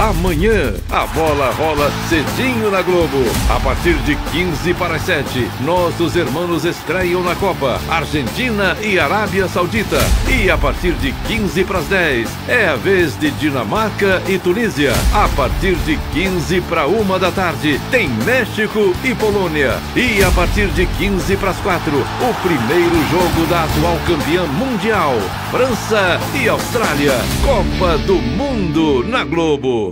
Amanhã, a bola rola cedinho na Globo. A partir de 15 para as 7, nossos irmãos estreiam na Copa. Argentina e Arábia Saudita. E a partir de 15 para as 10, é a vez de Dinamarca e Tunísia. A partir de 15 para 1 da tarde, tem México e Polônia. E a partir de 15 para as 4, o primeiro jogo da atual campeã mundial, França e Austrália. Copa do Mundo na Globo.